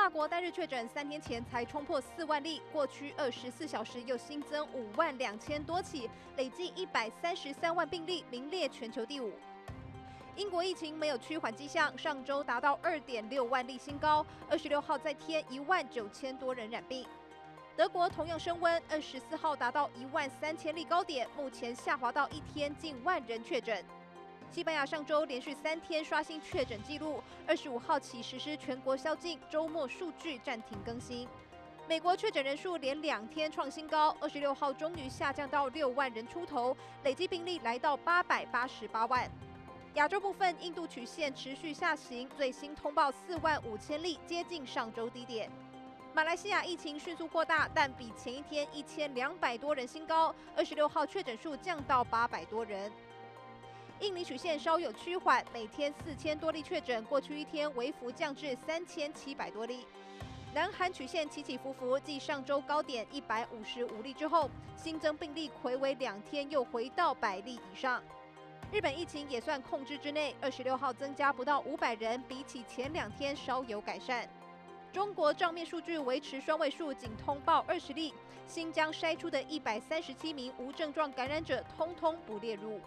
法国单日确诊三天前才冲破四万例，过去二十四小时又新增五万两千多起，累计一百三十三万病例，名列全球第五。英国疫情没有趋缓迹象，上周达到二点六万例新高，二十六号再添一万九千多人染病。德国同样升温，二十四号达到一万三千例高点，目前下滑到一天近万人确诊。西班牙上周连续三天刷新确诊记录，二十五号起实施全国宵禁，周末数据暂停更新。美国确诊人数连两天创新高，二十六号终于下降到六万人出头，累计病例来到八百八十八万。亚洲部分，印度曲线持续下行，最新通报四万五千例，接近上周低点。马来西亚疫情迅速扩大，但比前一天一千两百多人新高，二十六号确诊数降到八百多人。印尼曲线稍有趋缓，每天四千多例确诊，过去一天微幅降至三千七百多例。南韩曲线起起伏伏，继上周高点一百五十五例之后，新增病例回为两天又回到百例以上。日本疫情也算控制之内，二十六号增加不到五百人，比起前两天稍有改善。中国账面数据维持双位数，仅通报二十例。新疆筛出的一百三十七名无症状感染者，通通不列入。